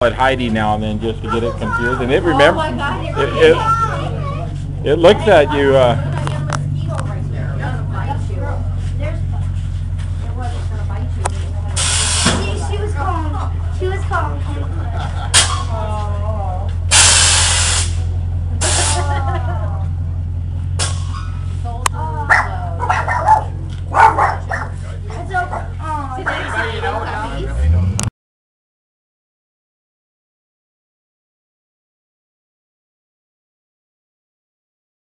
at Heidi now and then just to get it confused, and it Oh God, it. it, it, looks at you, uh, She, she was calling, she was calling. him.